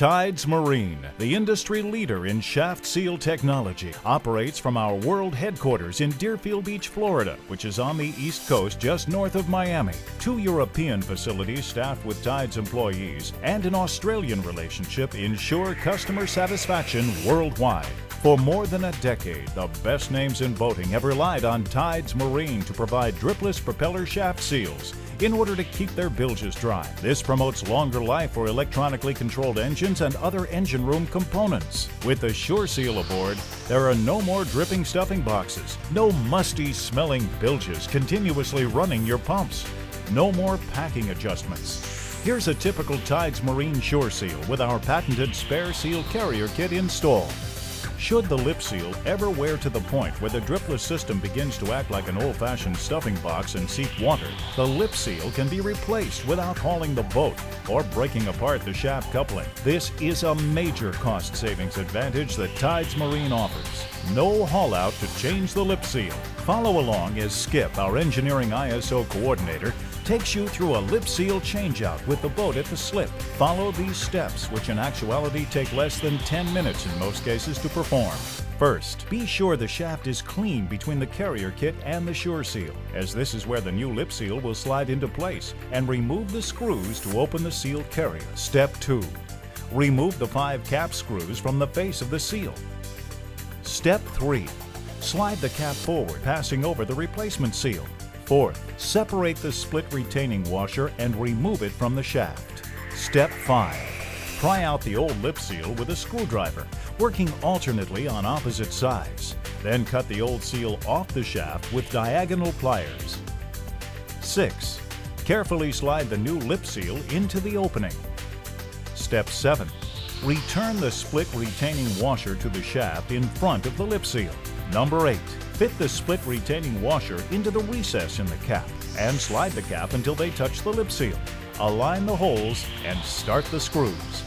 Tides Marine, the industry leader in shaft seal technology, operates from our world headquarters in Deerfield Beach, Florida, which is on the east coast just north of Miami. Two European facilities staffed with Tides employees and an Australian relationship ensure customer satisfaction worldwide. For more than a decade, the best names in boating have relied on Tides Marine to provide dripless propeller shaft seals in order to keep their bilges dry. This promotes longer life for electronically controlled engines and other engine room components. With the Sure Seal aboard, there are no more dripping stuffing boxes, no musty smelling bilges continuously running your pumps, no more packing adjustments. Here's a typical Tides Marine Sure Seal with our patented spare seal carrier kit installed. Should the lip seal ever wear to the point where the dripless system begins to act like an old-fashioned stuffing box and seep water, the lip seal can be replaced without hauling the boat or breaking apart the shaft coupling. This is a major cost savings advantage that Tides Marine offers. No haul out to change the lip seal. Follow along as Skip, our engineering ISO coordinator, takes you through a lip seal changeout with the boat at the slip. Follow these steps, which in actuality take less than 10 minutes in most cases to perform. First, be sure the shaft is clean between the carrier kit and the Sure Seal, as this is where the new lip seal will slide into place, and remove the screws to open the sealed carrier. Step 2. Remove the five cap screws from the face of the seal. Step 3. Slide the cap forward, passing over the replacement seal. Fourth, separate the split retaining washer and remove it from the shaft. Step 5. Pry out the old lip seal with a screwdriver, working alternately on opposite sides. Then cut the old seal off the shaft with diagonal pliers. 6. Carefully slide the new lip seal into the opening. Step 7. Return the split retaining washer to the shaft in front of the lip seal. Number 8. Fit the split retaining washer into the recess in the cap and slide the cap until they touch the lip seal. Align the holes and start the screws.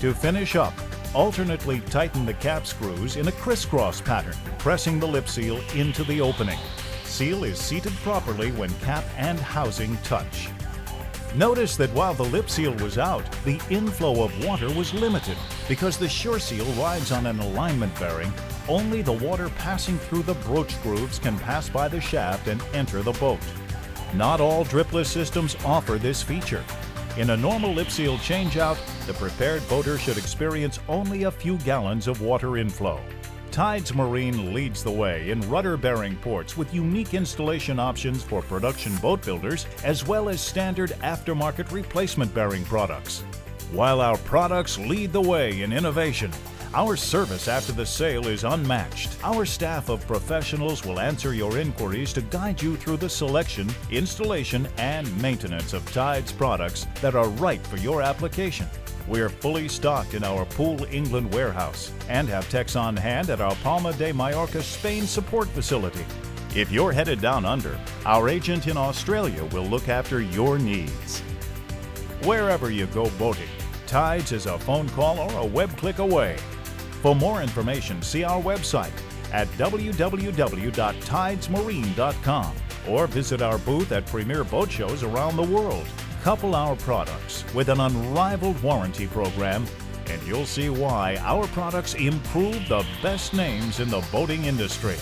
To finish up, alternately tighten the cap screws in a crisscross pattern, pressing the lip seal into the opening. Seal is seated properly when cap and housing touch. Notice that while the lip seal was out, the inflow of water was limited because the Sure Seal rides on an alignment bearing only the water passing through the broach grooves can pass by the shaft and enter the boat. Not all dripless systems offer this feature. In a normal lip seal changeout, the prepared boater should experience only a few gallons of water inflow. Tides Marine leads the way in rudder bearing ports with unique installation options for production boat builders as well as standard aftermarket replacement bearing products. While our products lead the way in innovation, our service after the sale is unmatched. Our staff of professionals will answer your inquiries to guide you through the selection, installation, and maintenance of Tides products that are right for your application. We're fully stocked in our Poole England warehouse and have techs on hand at our Palma de Mallorca, Spain support facility. If you're headed down under, our agent in Australia will look after your needs. Wherever you go boating, Tides is a phone call or a web click away. For more information, see our website at www.tidesmarine.com or visit our booth at premier boat shows around the world. Couple our products with an unrivaled warranty program, and you'll see why our products improve the best names in the boating industry.